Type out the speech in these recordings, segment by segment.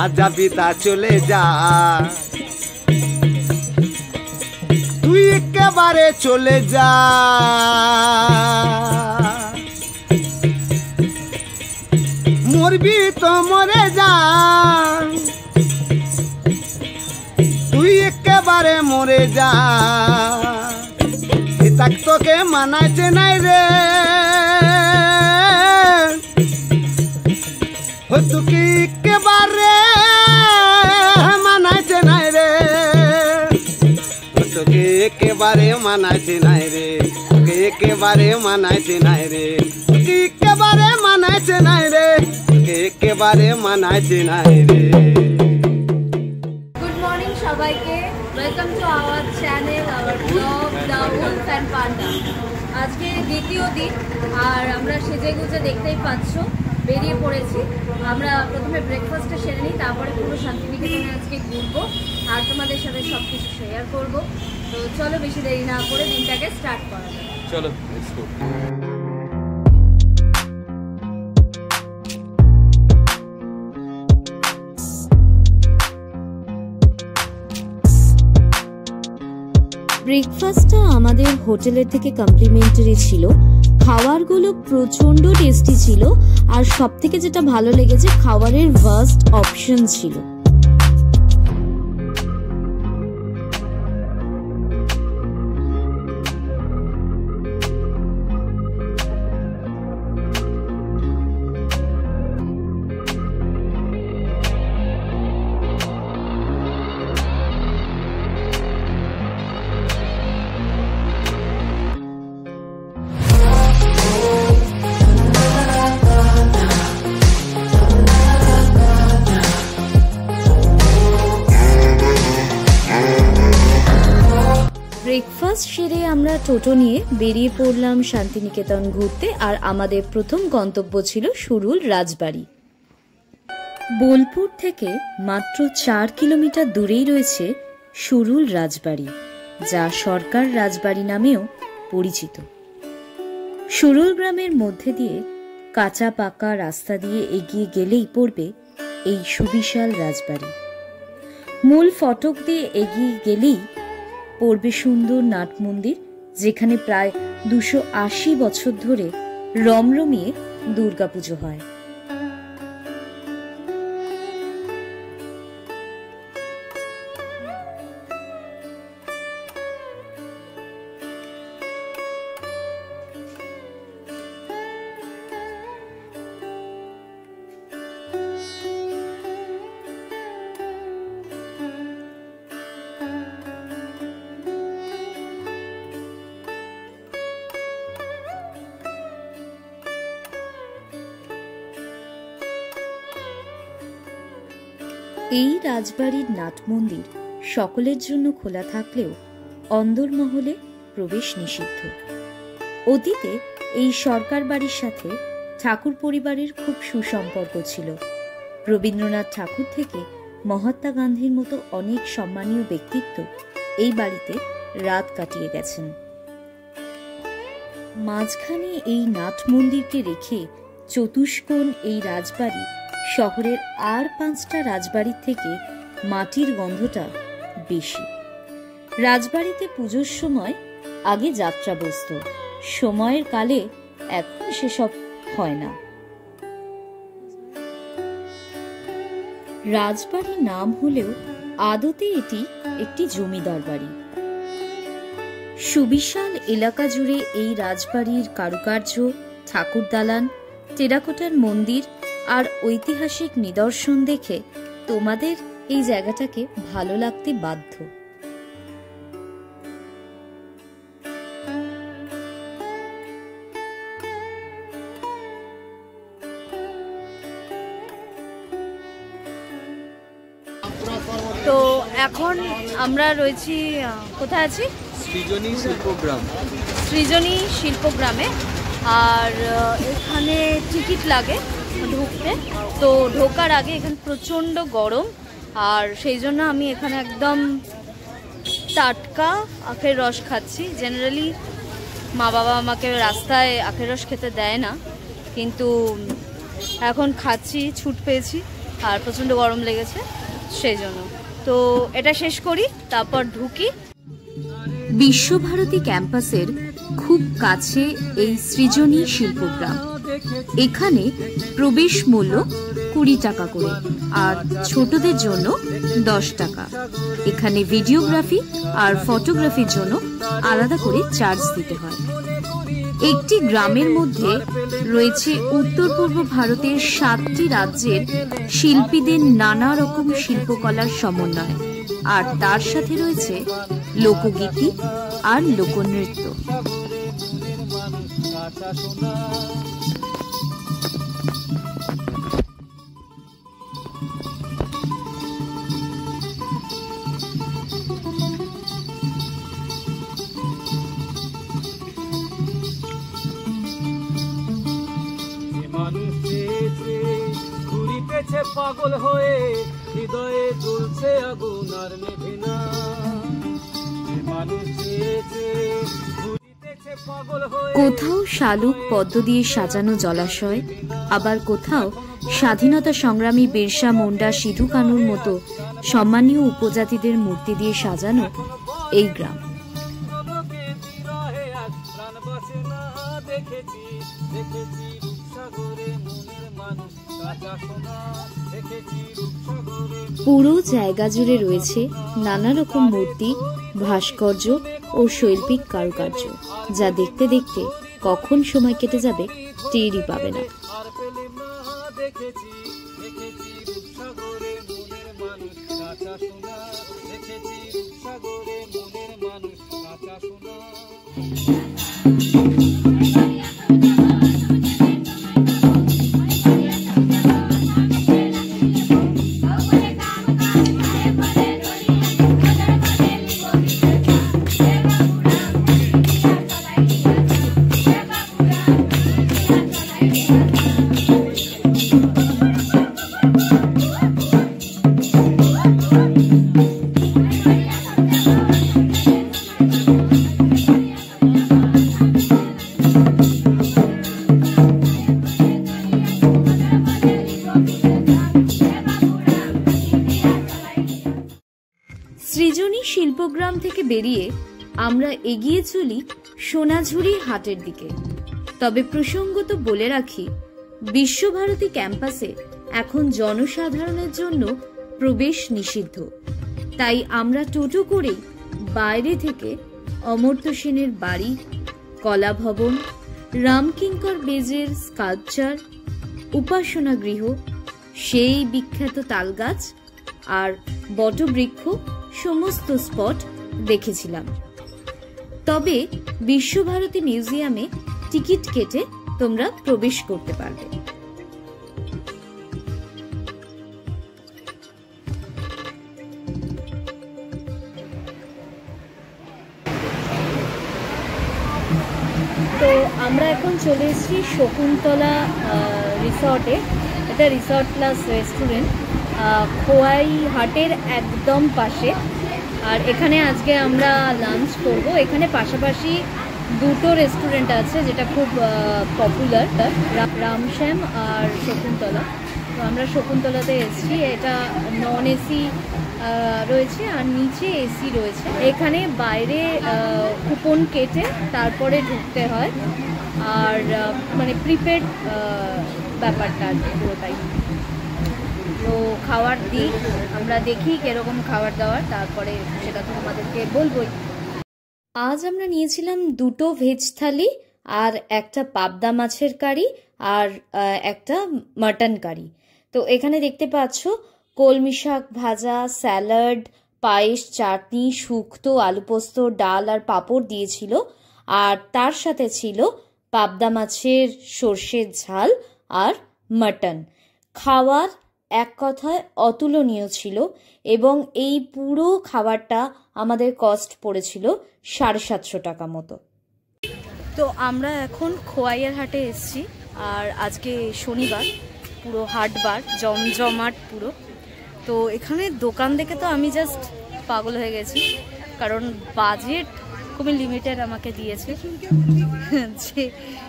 না যাবি তা চলে যা। তুই একেবারে চলে যা। মরবি তো মরে যা। তুই একেবারে মরে যা। তাক তোকে মানাইছে নাই রে। মানাইছে নাই রে? তোকে একেবারে মানাইছে নাই রে? তোকে একেবারে মানাইছে নাই রে? তোকে একেবারে মানাইছে নাই রে? গুড মর্নিং সবাইকে। Welcome to our channel our blog the wolf আজকে দ্বিতীয় দিন, আর আমরা সেজে গুজে দেখতেই পাচ্ছ। বেরিয়ে পড়েছি। আমরা প্রথমে ব্রেকফাস্টটা সেরে নিই তারপরে পুরো শান্তিনিকেতনে আজকে ঘুরবো আর তোমাদের সাথে সব কিছু শেয়ার করব। তো চলো বেশি দেরি না করে দিনটাকে স্টার্ট করা চলো ব্রেকফাস্টটা আমাদের হোটেলের থেকে কমপ্লিমেন্টারি ছিল। খাবারগুলো প্রচণ্ড টেস্টি ছিল আর সব থেকে যেটা ভালো লেগেছে খাবারের ভার্স্ট অপশন ছিল। সেরে আমরা টোটো নিয়ে বেরিয়ে পড়লাম শান্তিনিকেতন ঘুরতে আর আমাদের প্রথম গন্তব্য ছিল সুরুল রাজবাড়ি। বোলপুর থেকে মাত্র চার কিলোমিটার দূরেই রয়েছে সুরুল রাজবাড়ি, যা সরকার রাজবাড়ি নামেও পরিচিত। সুরুল গ্রামের মধ্যে দিয়ে কাঁচা পাকা রাস্তা দিয়ে এগিয়ে গেলেই পড়বে এই সুবিশাল রাজবাড়ি। মূল ফটক দিয়ে এগিয়ে গেলেই পড়বে সুন্দর নাট মন্দির যেখানে প্রায় দুশো আশি বছর ধরে রমরমিয়ে দুর্গাপুজো হয়। এই রাজবাড়ির নাট মন্দির সকলের জন্য খোলা থাকলেও অন্দরমহলে প্রবেশ নিষিদ্ধ। অতীতে এই সরকার বাড়ির সাথে ঠাকুর পরিবারের খুব সুসম্পর্ক ছিল। রবীন্দ্রনাথ ঠাকুর থেকে মহাত্মা গান্ধীর মতো অনেক সম্মানীয় ব্যক্তিত্ব এই বাড়িতে রাত কাটিয়ে গেছেন। মাঝখানে এই নাট মন্দিরকে রেখে চতুষ্কোণ এই রাজবাড়ি শহরের আর পাঁচটা রাজবাড়ির থেকে মাটির গন্ধটা বেশি। রাজবাড়িতে পুজোর সময় আগে যাত্রা বসত সময়ের কালে এখন সেসব হয় না। রাজবাড়ির নাম হলেও আদতে এটি একটি জমিদার বাড়ি সুবিশাল এলাকা জুড়ে এই রাজবাড়ির কারুকার্য ঠাকুর দালান টেরাকোটার মন্দির আর ঐতিহাসিক নিদর্শন দেখে তোমাদের এই জায়গাটাকে ভালো লাগতে বাধ্য। তো এখন আমরা রয়েছি কোথায় আছি? সৃজনী শিল্পগ্রাম। সৃজনী শিল্পগ্রামে। আর এখানে টিকিট লাগে। ঢুকতে। তো ঢোকার আগে এখানে প্রচণ্ড গরম, আর সেই জন্য আমি এখানে একদম টাটকা আখের রস খাচ্ছি। জেনারেলি মা বাবা আমাকে রাস্তায় আখের রস খেতে দেয় না, কিন্তু এখন খাচ্ছি, ছুট পেয়েছি, আর প্রচণ্ড গরম লেগেছে সেই জন্য। তো এটা শেষ করি, তারপর ঢুকি। বিশ্বভারতী ক্যাম্পাসের খুব কাছে এই সৃজনী শিল্পগ্রাম এখানে প্রবেশ মূল্য কুড়ি টাকা করে আর ছোটদের জন্য দশ টাকা। এখানে ভিডিওগ্রাফি আর ফটোগ্রাফির জন্য আলাদা করে চার্জ দিতে হয়। একটি গ্রামের মধ্যে রয়েছে উত্তর পূর্ব ভারতের সাতটি রাজ্যের শিল্পীদের নানা রকম শিল্পকলার সমন্বয়। আর তার সাথে রয়েছে লোকগীতি আর লোকনৃত্য। পাগল হয়ে হৃদয়ে জ্বলছে আগুন আর নেভে না যে মানুষ চেয়েছে ঘুরিতেছে পাগল হয়ে। কোথাও শালুক পদ্ম দিয়ে সাজানো জলাশয় আবার কোথাও স্বাধীনতা সংগ্রামী বিরসা মুন্ডা সিধু কানুর মতো সম্মানীয় উপজাতিদের মূর্তি দিয়ে সাজানো এই গ্রাম। দেখেছি দেখেছি রূপসাগরে মনের মানুষ পুরো জায়গা জুড়ে রয়েছে নানা রকম মূর্তি, ভাস্কর্য ও শৈল্পিক কারুকার্য, যা দেখতে দেখতে কখন সময় কেটে যাবে টেরই পাবে না। চলি সোনাঝুরি হাটের দিকে। তবে প্রসঙ্গত বলে রাখি, বিশ্বভারতী ক্যাম্পাসে এখন জনসাধারণের জন্য প্রবেশ নিষিদ্ধ। তাই আমরা টোটো করেই বাইরে থেকে অমর্ত্য সেনের বাড়ি, কলা ভবন, রামকিঙ্কর বেজের স্কাল্পচার, উপাসনা গৃহ, সেই বিখ্যাত তালগাছ আর বটবৃক্ষ সমস্ত স্পট দেখেছিলাম। তবে বিশ্বভারতী মিউজিয়ামে টিকিট কেটে তোমরা প্রবেশ করতে পারবে। তো আমরা এখন চলে এসেছি শকুন্তলা রিসর্টে। এটা রিসর্ট প্লাস রেস্টুরেন্ট। খোয়াই হাটের একদম পাশে। আর এখানে আজকে আমরা লাঞ্চ করব। এখানে পাশাপাশি দুটো রেস্টুরেন্ট আছে যেটা খুব পপুলার রামশ্যাম আর শকুন্তলা। তো আমরা শকুন্তলাতে এসেছি। এটা নন এসি রয়েছে আর নিচে এসি রয়েছে। এখানে বাইরে কুপন কেটে তারপরে ঢুকতে হয়। আর মানে প্রিপেড ব্যাপারটা আর কি পুরোটাই। তো খাবার দিই আমরা দেখি কীরকম খাবার দাবার, তারপরে সেটা তো আমাদেরকে বলবোই। আজ আমরা নিয়েছিলাম দুটো ভেজ থালি আর একটা পাবদা মাছের কারি আর একটা মাটন কারি। তো এখানে দেখতে পাচ্ছ কলমি শাক ভাজা স্যালাড পায়েস, চাটনি, শুক্তো, আলু পোস্ত, ডাল আর পাঁপড় দিয়েছিল। আর তার সাথে ছিল পাবদা মাছের সর্ষের ঝাল আর মাটন খাওয়ার এক কথায় অতুলনীয় ছিল এবং এই পুরো খাবারটা আমাদের কস্ট পড়েছিল সাড়ে সাতশো টাকা মতো। তো আমরা এখন খোয়াইয়ের হাটে এসেছি আর আজকে শনিবার, পুরো হাটবার জমজমাট পুরো। তো এখানে দোকান দেখে তো আমি জাস্ট পাগল হয়ে গেছি, কারণ বাজেট খুবই লিমিটেড আমাকে দিয়েছে। যে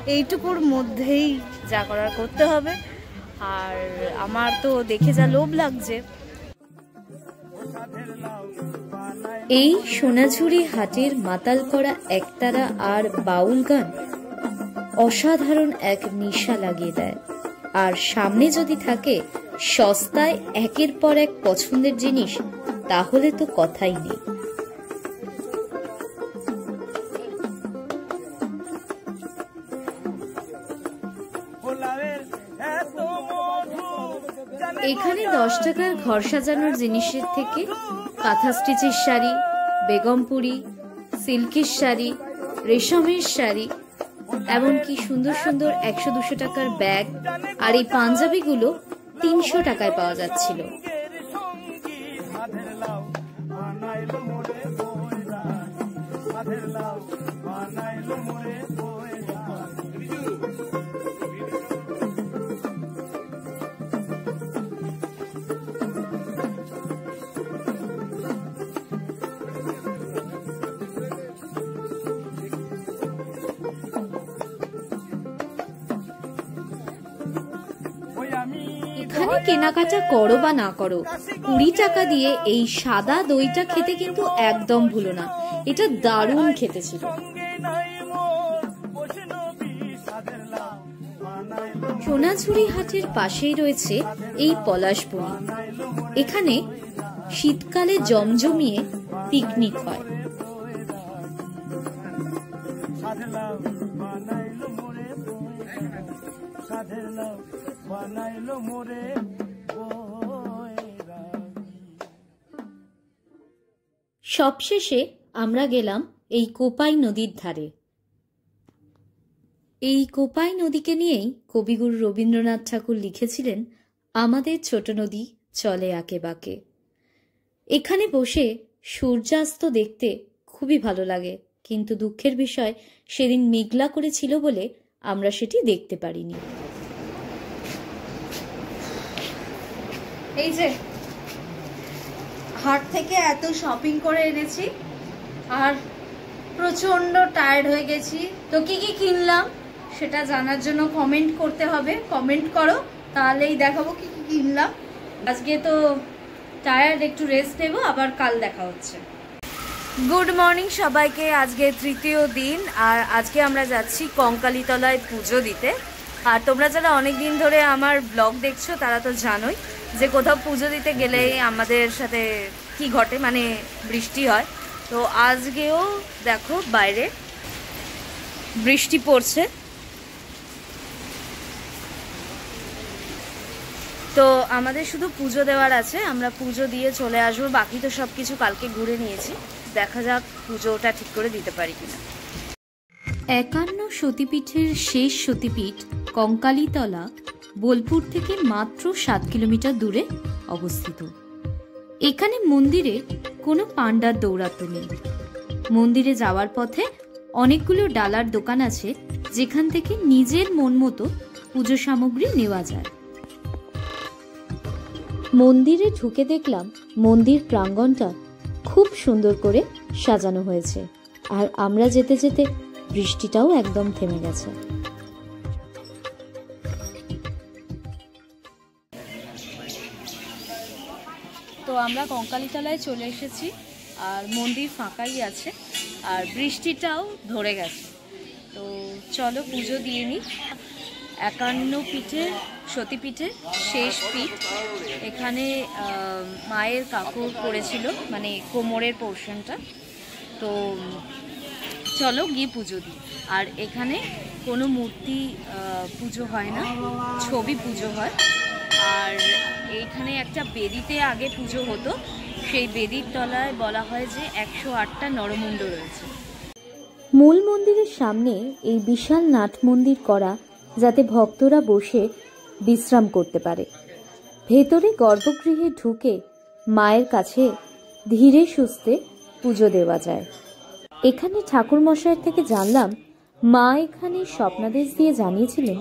এইটুকুর মধ্যেই যা করার করতে হবে। আর আমার তো দেখে যা লোভ লাগছে। এই সোনাঝুরি হাটের মাতাল করা একতারা আর বাউল গান অসাধারণ এক নিশা লাগিয়ে দেয়। আর সামনে যদি থাকে সস্তায় একের পর এক পছন্দের জিনিস তাহলে তো কথাই নেই। এখানে দশ টাকার ঘর সাজানোর জিনিসের থেকে কাঁথা স্টিচের শাড়ি, বেগমপুরি, সিল্কের শাড়ি, রেশমের শাড়ি, এমনকি সুন্দর সুন্দর একশো দুশো টাকার ব্যাগ আর এই পাঞ্জাবিগুলো তিনশো টাকায় পাওয়া যাচ্ছিল। এখানে কেনাকাটা করো বা না করো, কুড়ি টাকা দিয়ে এই সাদা দইটা খেতে কিন্তু একদম ভুলো না। এটা দারুণ খেতে ছিল। সোনাঝুরি হাটের পাশেই রয়েছে এই পলাশবনি এখানে শীতকালে জমজমিয়ে পিকনিক হয়। সবশেষে আমরা গেলাম এই কোপাই নদীর ধারে। এই কোপাই নদীকে নিয়েই কবিগুরু রবীন্দ্রনাথ ঠাকুর লিখেছিলেন, আমাদের ছোট নদী চলে আঁকে বাঁকে। এখানে বসে সূর্যাস্ত দেখতে খুবই ভালো লাগে, কিন্তু দুঃখের বিষয় সেদিন মেঘলা করেছিল বলে আমরা সেটি দেখতে পারিনি। এই যে, হাট থেকে এত শপিং করে এনেছি, আর প্রচণ্ড টায়ার্ড হয়ে গেছি। তো কি কি কিনলাম সেটা জানার জন্য কমেন্ট করতে হবে। কমেন্ট করো, তাহলেই দেখাবো কি কি কিনলাম। আজকে তো টায়ার্ড একটু রেস্ট নেব, আবার কাল দেখা হচ্ছে। গুড মর্নিং সবাইকে, আজকে তৃতীয় দিন, আর আজকে আমরা যাচ্ছি কঙ্কালীতলায় পুজো দিতে। আর তোমরা যারা অনেক দিন ধরে আমার ব্লগ দেখছ, তারা তো জানোই যে কোথাও পুজো দিতে গেলেই আমাদের সাথে কি ঘটে মানে বৃষ্টি হয়। তো আজকেও দেখো বাইরে বৃষ্টি পড়ছে। তো আমাদের শুধু পুজো দেওয়ার আছে আমরা পুজো দিয়ে চলে আসব বাকি তো সব কিছু কালকে ঘুরে নিয়েছি। দেখা যাক পুজোটা ঠিক করে দিতে পারি কিনা। একান্ন সতীপীঠের শেষ সতীপীঠ কঙ্কালীতলা বোলপুর থেকে মাত্র সাত কিলোমিটার দূরে অবস্থিত। এখানে মন্দিরে কোনো পাণ্ডার দৌরাত্ম্য নেই। মন্দিরে যাওয়ার পথে অনেকগুলো ডালার দোকান আছে, যেখান থেকে নিজের মন মতো পুজো সামগ্রী নেওয়া যায়। মন্দিরে ঢুকে দেখলাম মন্দির প্রাঙ্গণটা খুব সুন্দর করে সাজানো হয়েছে, আর আমরা যেতে যেতে বৃষ্টিটাও একদম থেমে গেছে। তো আমরা কঙ্কালীতলায় চলে এসেছি আর মন্দির ফাঁকাই আছে আর বৃষ্টিটাও ধরে গেছে। তো চলো পুজো দিয়ে নিই। একান্ন পিঠের সতীপীঠের শেষ পিঠ। এখানে মায়ের কাপড় পড়েছিল মানে কোমরের পোর্শনটা। তো চলো গিয়ে পুজো দিই। আর এখানে কোনো মূর্তি পুজো হয় না, ছবি পুজো হয়। আর এইখানে একটা বেদিতে আগে পুজো হতো। সেই বেদির তলায় বলা হয় যে একশো আটটা নরমুণ্ড রয়েছে। মূল মন্দিরের সামনে এই বিশাল নাট মন্দির করা যাতে ভক্তরা বসে বিশ্রাম করতে পারে। ভেতরে গর্ভগৃহে ঢুকে মায়ের কাছে ধীরে সুস্থে পুজো দেওয়া যায়। এখানে ঠাকুর মশাইয়ের থেকে জানলাম, মা এখানে স্বপ্নাদেশ দিয়ে জানিয়েছিলেন,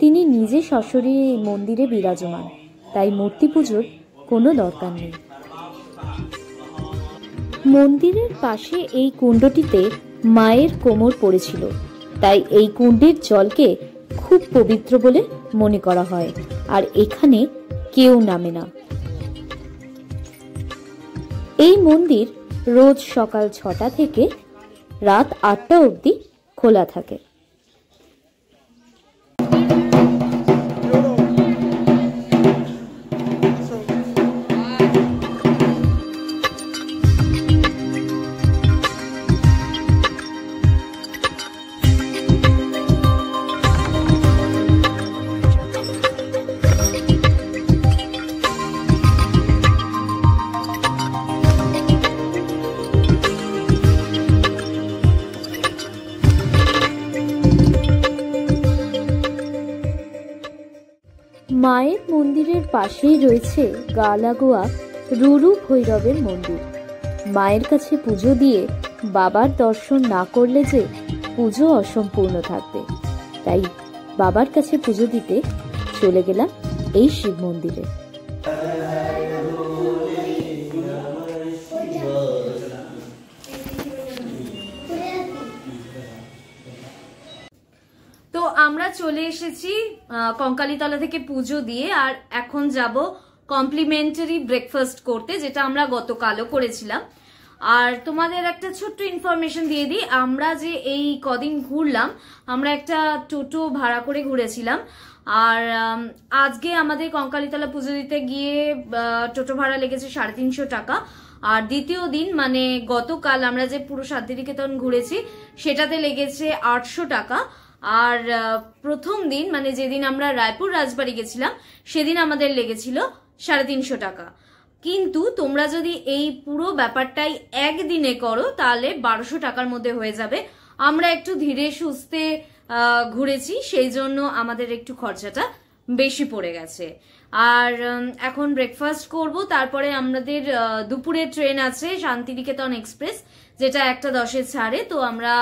তিনি নিজে সশরীরে এই মন্দিরে বিরাজমান। তাই মূর্তি পুজোর কোনো দরকার নেই। মন্দিরের পাশে এই কুণ্ডটিতে মায়ের কোমর পড়েছিল। তাই এই কুণ্ডের জলকে খুব পবিত্র বলে মনে করা হয়। আর এখানে কেউ নামে না। এই মন্দির রোজ সকাল ছটা থেকে রাত আটটা অবধি খোলা থাকে। পাশেই রয়েছে গালাগোয়া রুরু ভৈরবের মন্দির। মায়ের কাছে পুজো দিয়ে বাবার দর্শন না করলে যে পুজো অসম্পূর্ণ থাকবে। তাই বাবার কাছে পুজো দিতে চলে গেলাম এই শিব মন্দিরে তো আমরা চলে এসেছি কঙ্কালীতলা থেকে পুজো দিয়ে, আর এখন যাব কমপ্লিমেন্টারি ব্রেকফাস্ট করতে, যেটা আমরা গতকালও করেছিলাম। আর তোমাদের একটা ছোট্ট ইনফরমেশন দিয়ে দিই, আমরা যে এই কদিন ঘুরলাম, আমরা একটা টোটো ভাড়া করে ঘুরেছিলাম। আর আজকে আমাদের কঙ্কালীতলা পুজো দিতে গিয়ে টোটো ভাড়া লেগেছে সাড়ে তিনশো টাকা। আর দ্বিতীয় দিন মানে গতকাল আমরা যে পুরো শান্তিনিকেতন ঘুরেছি, সেটাতে লেগেছে আটশো টাকা। আর প্রথম দিন মানে যেদিন আমরা রায়পুর রাজবাড়ি গেছিলাম, সেদিন আমাদের লেগেছিল সাড়ে তিনশো টাকা। কিন্তু তোমরা যদি এই পুরো ব্যাপারটাই একদিনে করো, তাহলে বারোশো টাকার মধ্যে হয়ে যাবে। আমরা একটু ধীরে সুস্থে ঘুরেছি, সেই জন্য আমাদের একটু খরচাটা বেশি পড়ে গেছে। আর এখন ব্রেকফাস্ট করব, তারপরে আমাদের দুপুরের ট্রেন আছে, শান্তিনিকেতন এক্সপ্রেস যেটা একটা দশে ছাড়ে, তো আমরা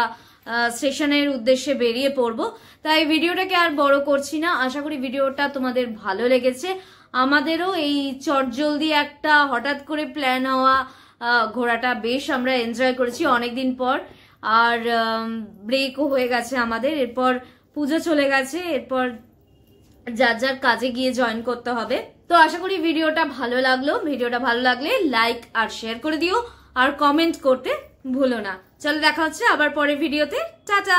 স্টেশনের উদ্দেশ্যে বেরিয়ে পড়ব। তাই ভিডিওটাকে আর বড় করছি না। আশা করি ভিডিওটা তোমাদের ভালো লেগেছে। আমাদেরও এই চটজলদি একটা হঠাৎ করে প্ল্যান হওয়া ঘোরাটা বেশ আমরা এনজয় করেছি অনেকদিন পর। আর ব্রেকও হয়ে গেছে আমাদের। এরপর পুজো চলে গেছে। এরপর যার যার কাজে গিয়ে জয়েন করতে হবে। তো আশা করি ভিডিওটা ভালো লাগল। ভিডিওটা ভালো লাগলে লাইক আর শেয়ার করে দিও। আর কমেন্ট করতে ভুলো না। চলো দেখা হচ্ছে আবার পরে ভিডিওতে। টাটা!